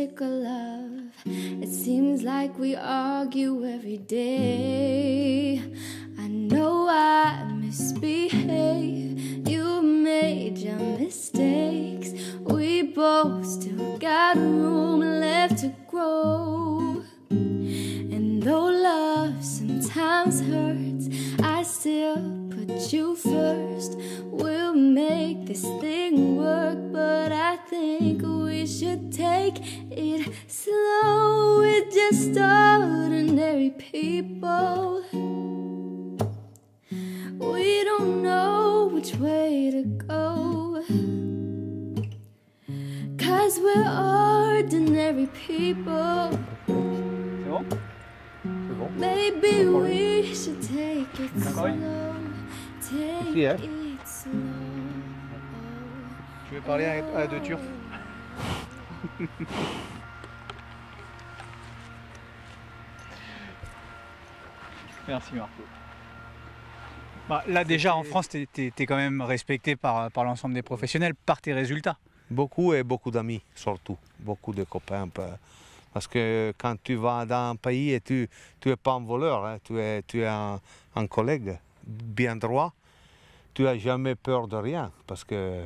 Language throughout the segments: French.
sick of love. It seems like we argue every day. I know I misbehave. You made your mistakes. We both still got room left to grow. And though love sometimes hurts, I still put you first. We'll make this thing it slow. We're just ordinary people. We don't know which way to go. Cause we're ordinary people. C'est bon C'est bon. Maybe we should take it slow. Take it slow. Je vais parler à, à deux turcs. Merci Marco. Bah, là déjà en France, tu es, quand même respecté par, par l'ensemble des professionnels, par tes résultats. Beaucoup et beaucoup d'amis, surtout. Beaucoup de copains. Parce que quand tu vas dans un pays et tu n'es pas un voleur, hein, tu es, tu es un, un collègue bien droit, tu n'as jamais peur de rien. Parce que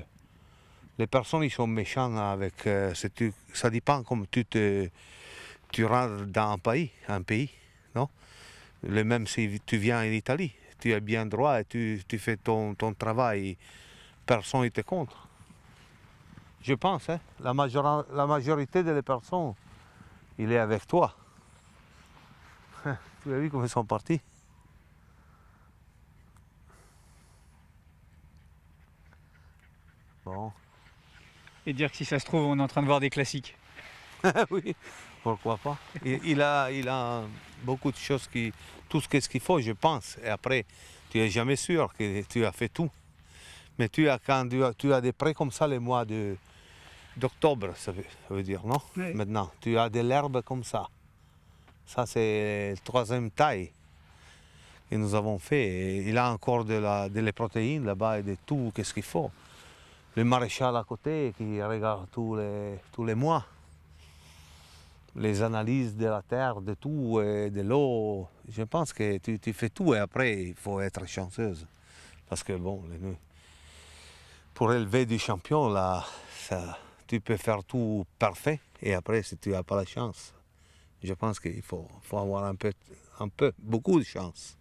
les personnes, ils sont méchants avec... euh, tu- ça dépend comme tu, te, tu rentres dans un pays, un pays, Le même si tu viens en Italie, tu es bien droit et tu, tu fais ton, ton travail, personne ne te contre. Je pense, hein, la, majora- la majorité des personnes, il est avec toi. Tu as vu comment ils sont partis? Bon, Et dire que si ça se trouve, on est en train de voir des classiques. oui, pourquoi pas. Il, il a, il a beaucoup de choses, qui, tout ce qu'il faut, je pense. Et après, tu n'es jamais sûr que tu as fait tout. Mais tu as, quand tu as, tu as des prêts comme ça, le mois d'octobre, ça veut, ça veut dire, non? Oui. Maintenant, tu as de l'herbe comme ça. Ça, c'est la troisième taille que nous avons fait. Et il a encore de, la, de les protéines là-bas et de tout, qu'est-ce qu'il faut. Le maréchal à côté qui regarde tous les, tous les mois les analyses de la terre, de tout, de l'eau. Je pense que tu, fais tout et après, il faut être chanceuse. Parce que bon, pour élever du champion, là, tu peux faire tout parfait et après, si tu n'as pas la chance, je pense qu'il faut, avoir un peu, un peu, beaucoup de chance.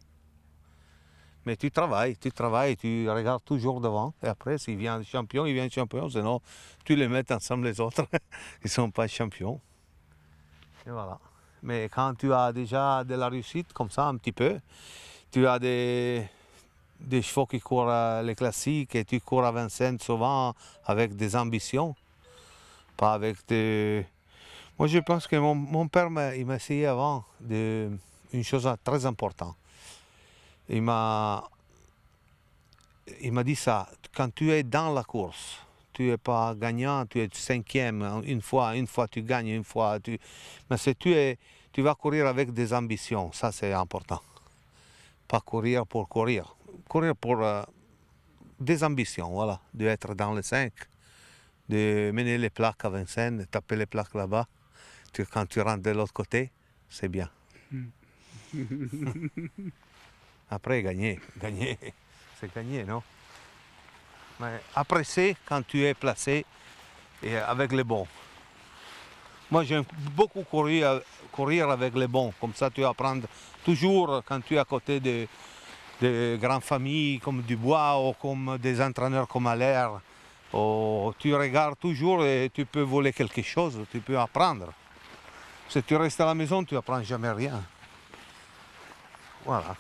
Mais tu travailles, tu travailles, tu regardes toujours devant. Et après, s'il vient champion, il vient champion. Sinon, tu les mets ensemble les autres qui ne sont pas champions. Voilà. Mais quand tu as déjà de la réussite comme ça, un petit peu, tu as des, chevaux qui courent les classiques et tu cours à Vincennes souvent avec des ambitions, pas avec des... Moi, je pense que mon, père m'a essayé avant une chose très importante. Il m'a dit ça, quand tu es dans la course, tu n'es pas gagnant, tu es cinquième, une fois, une fois tu gagnes, une fois tu... Mais si tu, es, tu vas courir avec des ambitions, ça c'est important. Pas courir pour courir, courir pour euh, des ambitions, voilà, d'être dans les cinq, de mener les plaques à Vincennes, de taper les plaques là-bas. Tu- quand tu rentres de l'autre côté, c'est bien. Après, gagner, gagner, c'est gagner, non? Mais après, quand tu es placé et avec les bons. Moi, j'aime beaucoup courir, courir avec les bons. Comme ça, tu apprends toujours quand tu es à côté de, de grandes familles comme Dubois ou comme des entraîneurs comme Allaire. ou tu regardes toujours et tu peux voler quelque chose, tu peux apprendre. Si tu restes à la maison, tu n'apprends jamais rien. Voilà.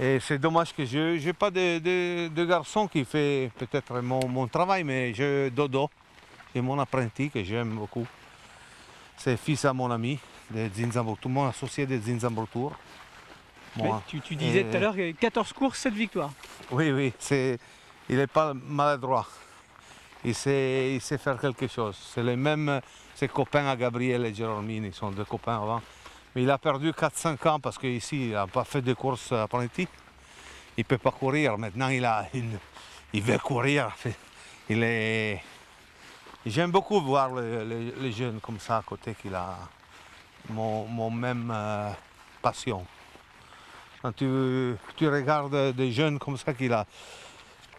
Et c'est dommage que je n'ai pas de, de- de garçon qui fait peut-être mon, mon travail, mais je Dodo, c'est mon apprenti que j'aime beaucoup. C'est fils à mon ami de Zinzambourg, tout mon associé de Zinzambourg Tour. Mais Moi. tu, tu disais Et- tout à l'heure que 14 courses, 7 victoires. Oui, oui, c'est, il n'est pas maladroit. Il sait, il sait faire quelque chose. C'est les mêmes, ses copains à Gabriel et Géraldine, ils sont deux copains avant. Mais il a perdu 4-5 ans parce qu'ici, il n'a pas fait de course apprentis. Il ne peut pas courir. Maintenant, il a veut courir. Il est... J'aime beaucoup voir le- le- les jeunes comme ça à côté qu'il a mon, même euh, passion. Quand tu, regardes des jeunes comme ça qu'il a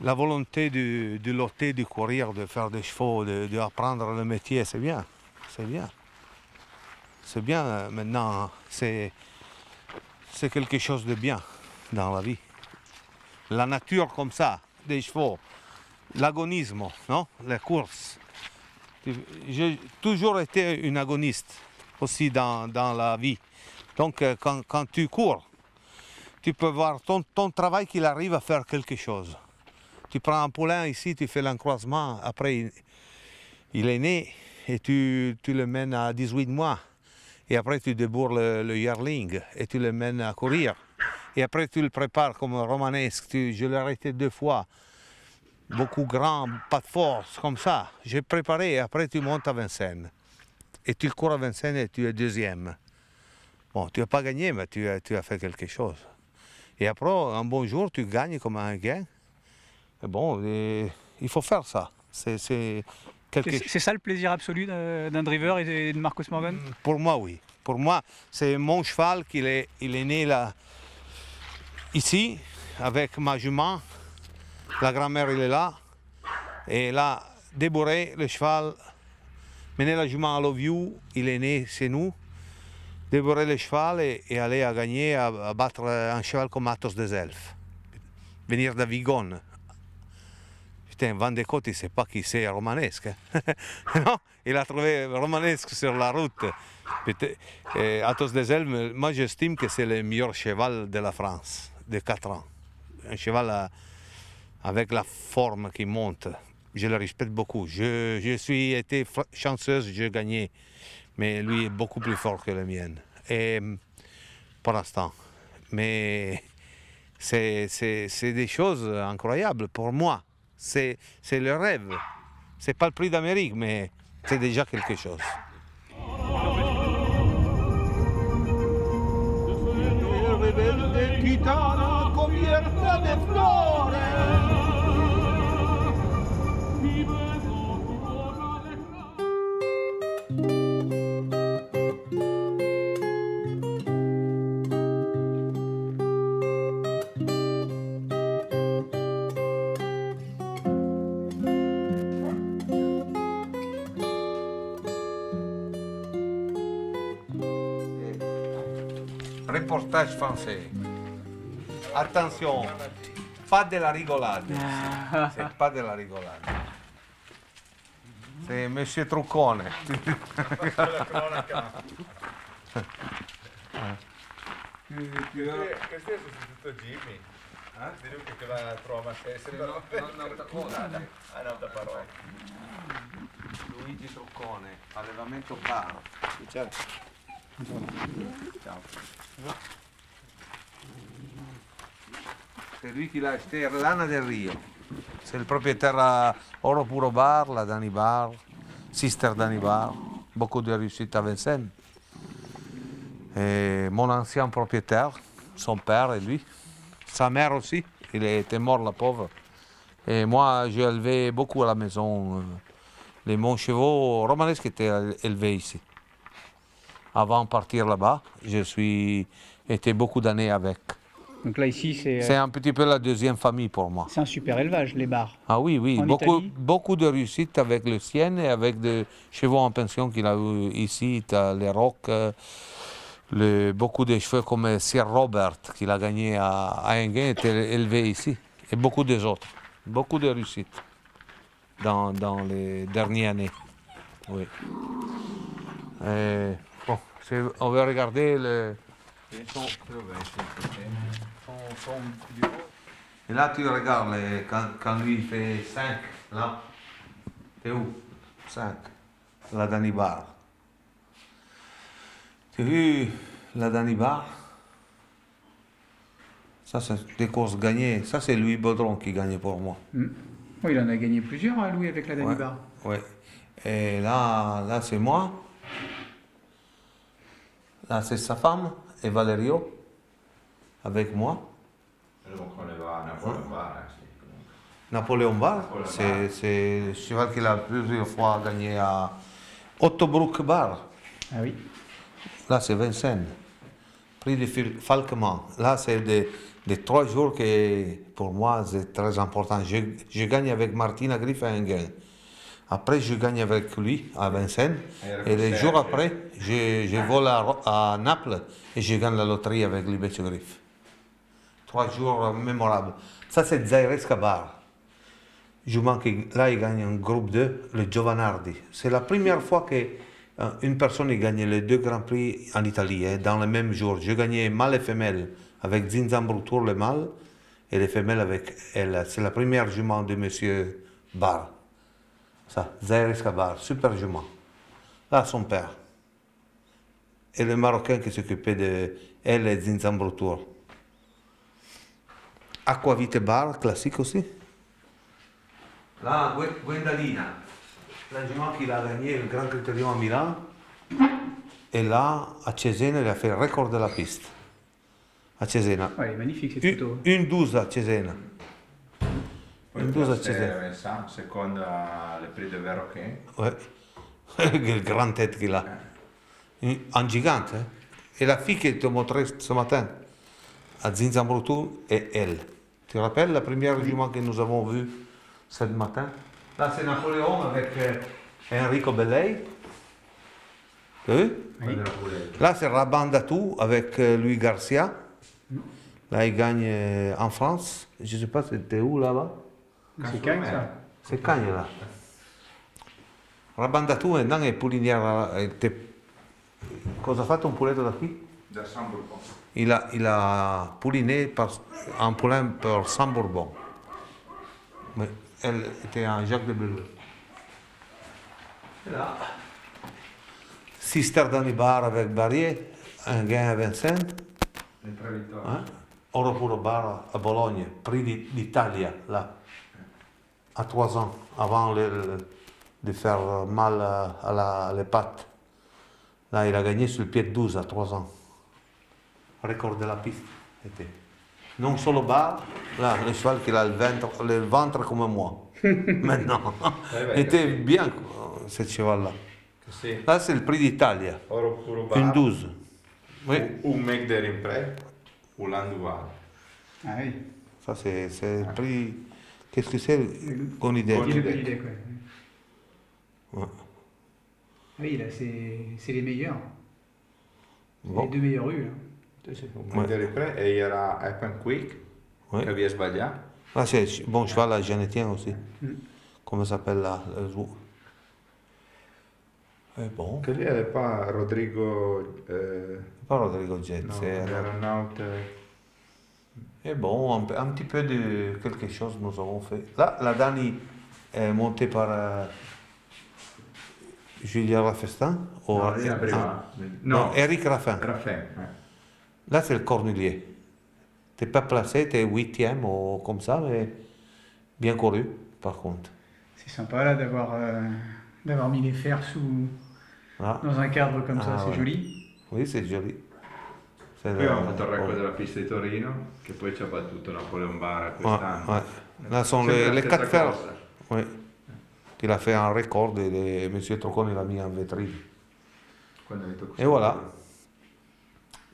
la volonté de, de lotter, de courir, de faire des chevaux, de- d'apprendre le métier, c'est bien. C'est bien. C'est bien euh, maintenant. C'est, c'est quelque chose de bien dans la vie. La nature comme ça, des chevaux, l'agonisme, non? La course. Tu- J'ai toujours été une agoniste aussi dans, dans la vie. Donc euh, quand, quand tu cours, tu peux voir ton, ton travail qu'il arrive à faire quelque chose. Tu prends un poulain ici, tu fais l'encroisement, après il, il est né et tu, tu le mènes à 18 mois. Et après tu débourres le, le yearling et tu le mènes à courir. Et après tu le prépares comme romanesque. Tu- je l'ai arrêté deux fois. Beaucoup grand, pas de force, comme ça. J'ai préparé et après tu montes à Vincennes. Et tu cours à Vincennes et tu es deuxième. Bon, tu n'as pas gagné, mais tu as, fait quelque chose. Et après, un bon jour, tu gagnes comme un gain. Bon, il faut faire ça. C'est quelque C'est ça le plaisir absolu d'un driver et de Marcos Morgan? Pour moi, oui. Pour moi, c'est mon cheval qu'il est, il est né là, ici, avec ma jument. La grand-mère, il est là. Et là, débourré, le cheval, mener la jument à Loviou, il est né chez nous. Débourrer le cheval et, et aller à gagner, à, à battre un cheval comme Athos des Elfes. Venir d'Avigon. Putain, Van de Côte, il sait pas qui c'est romanesque. hein. non, il a trouvé romanesque sur la route. Peut-être- et Athos des Elfes, moi j'estime que c'est le meilleur cheval de la France, de 4 ans. Un cheval euh, avec la forme qui monte. Je le respecte beaucoup. Je, je suis été chanceuse, j'ai gagné. Mais lui est beaucoup plus fort que le mien. Et pour l'instant. Mais c'est des choses incroyables pour moi. C'est c'est le rêve. C'est pas le prix d'Amérique, mais c'est déjà quelque chose. cubierta. Reportage français. Attention, pas de la rigolade. C'est pas de la rigolade. C'est Monsieur Truccone. Questo è sostituto Jimmy. Eh? Di lui che la trova se sembra Ah no, da parola. Luigi Truccone, allevamento bar. C'est lui qui l'a acheté Lana del Rio. C'est le propriétaire à Oro Puro Bar, la Dani Bar, Sister Dani Bar, beaucoup de réussite à Vincennes. Et mon ancien propriétaire, son père et lui, sa mère aussi, il était mort la pauvre. Et moi, j'ai élevé beaucoup à la maison. euh, Les mon chevaux romanesques étaient élevés ici. Avant de partir là-bas, je suis été beaucoup d'années avec. Donc là, ici, c'est C'est un petit peu la deuxième famille pour moi. c'est un super élevage, les bars. Ah oui, oui, En beaucoup, Italie beaucoup de réussite avec le sien et avec des chevaux en pension qu'il a eu ici. As les Rocs, euh, le- beaucoup de chevaux comme Sir Robert qu'il a gagné à, à Enghien étaient élevés ici. Et beaucoup des autres. Beaucoup de réussite dans, dans les dernières années. Oui. Et, on va regarder le. et là, tu regardes les- quand, quand lui il fait 5, là. T'es où? 5. La Danibar. Tu as vu la Danibar Ça, c'est des courses gagnées. Ça, c'est Louis Baudron qui gagne pour moi. Oui, il en a gagné plusieurs, hein, Louis, avec la Danny Ouais. Bar. Ouais. Et là, là c'est moi. Là, c'est sa femme et Valerio avec moi. Napoléon Bar, c'est le cheval qu'il a plusieurs fois gagné à Ottobruck Bar. Ah oui. Là, c'est Vincennes. Prix de Fil- Falquemont. Là, c'est des, des trois jours que pour moi, c'est très important. Je, je gagne avec Martina Griffengen. Après, je gagne avec lui à Vincennes. Et les jours après, je, je vole à, Naples et je gagne la loterie avec Libeccio Griff. Trois jours mémorables. Ça, c'est Zaire Escabar. Je manque, là, il gagne un groupe 2, le Giovanardi. C'est la première fois que euh, une personne a gagné les deux Grands Prix en Italie, hein, dans le même jour. Je gagnais mâle et femelle avec Zinzambrutour, le mâle, et les femelles avec elle. C'est la première jument de Monsieur Bar. Ça, Zaire Escabar, super jument. Là, son père. Et le Marocain qui s'occupait de elle et Zinzambrutour. Aquavite Bar, classique aussi. Là, Gwe- Gwendalina, la jument qu'il a gagné le Grand Critérium à Milan. Et là, à Cesena, il a fait le record de la piste. À Cesena. Ouais, magnifique cette Une, photo. une 12 à Cesena. Poi Une Cesena. Vincent, seconda le Prix de Verroquin. Ouais. Quelle grande tête qu'il a. Un gigante. hein. Et la fille que te montrais ce matin, à Zinzambrutu, est elle. Tu te rappelles la première jument que nous avons vue ce matin Là, c'est Napoléon avec euh, Enrico Bellei. Tu as vu Oui. Là, c'est Rabandatou avec euh, Louis Garcia. Là, il gagne euh, en France. Je ne sais pas, c'était où là-bas? C'est Cagne là. Rabandatou maintenant è puliniera. eh, te- Cosa ha fatto un puletto da qui? Da San Bourbon. Il a, il a pouliné par, un poulain pour Saint-Bourbon. Mais elle était en Jacques de Bleu. Et là, Sister Danibar avec Barrier, un gain à Vincennes. Le tre vittorie. Hein? Oro Puro Bar à Bologne, prix d'I- d'Italie, là, à trois ans, avant le- le- de faire mal à, à la- les pattes. Là, il a gagné sur le pied de 12 à trois ans. Record de la piste. était. Non solo bar, là, le cheval qui a le ventre, le ventre comme moi. Maintenant. beh, était bien, ce cheval-là. Sì. Là, c'est le prix d'Italie. Une 12. Oui. Un mec de Rimpré. Ou l'Anduval. Ah oui. Ça, c'est c'est le prix. Qu'est-ce que c'est Gonidec. Gonidec. Il ouais. Oui, là, c'est c'est les meilleurs. Bon. Les deux meilleures rues. Un Ouais. mec de Rimpré. E era Eppen Quick. Ouais. Che aveva sbagliato. Ah, c'est bon cheval à Genetien aussi. Mm. Comment ça s'appelle là le jou- Eh bon, lì era pas Rodrigo. Eh, pas Rodrigo Jet, c'est. l'aéronaute. Eh bon, un, petit peu de quelque chose nous avons fait. Là, la Dani est montée par euh, Julien Raffestin. ou- No, lì la ah, non, Eric Raffin. Raffin. Là, c'est le cornulier. T'es pas placé, t'es huitième ou comme ça, mais bien couru, par contre. C'est sympa là d'avoir euh, d'avoir mis les fers sous Ah, dans un cadre comme ça, Ah, c'est ouais. joli. oui, c'est joli. C'est Poi le- abbiamo fatto il record oh. della pista di Torino, che poi ci ha battuto Napoleon Bara Ouais, quest'anno. ouais. Là sont Sempre les, la les stessa quatre fers. cosa. Oui. Il a fait un record et les- M. Trocon l'a mis en vitrine. Quando hai detto così. Et voilà.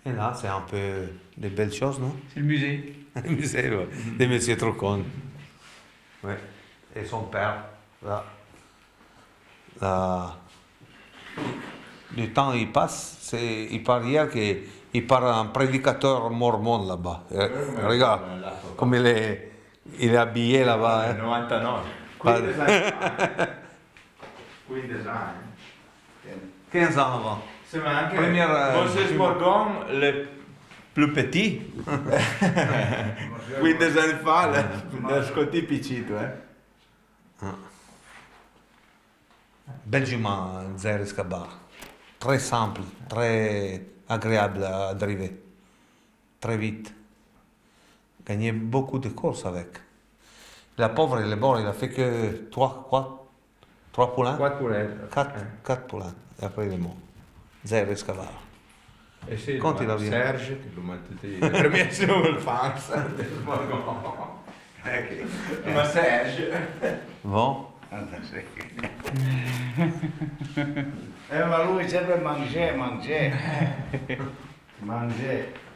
Et là, c'est un peu des belles choses, non C'est le musée. Le musée ouais, de M. Trocon. Ouais. Et son père, là. Là. Le temps, il passe. C'est, il part hier qu'il part un prédicateur mormon là-bas. Eh, regarde, comme il est, il est habillé là-bas. hein. 99. Pas- Queen design. Queen design. 15 ans avant. Sì, ma anche Première, euh, Moses Morgon, le plus petit. Queen design fa, le scotti piccito, eh. Belgium, Zaire Escabar. Très simple, très agréable à driver. Très vite. Gagné beaucoup de courses avec. La pauvre, il est bon, il a fait que 3, 4, 3 poulains. Qua pure. 4, 4 poulains. Et après, il est mort. Zaire Escabar. E sì, Conti ma la via. Serge, che lo mettete mie sul fans del Morgon. Ok. Massage. Bon. Eh, ma lui sempre mangiare, mangiare. Mangiare.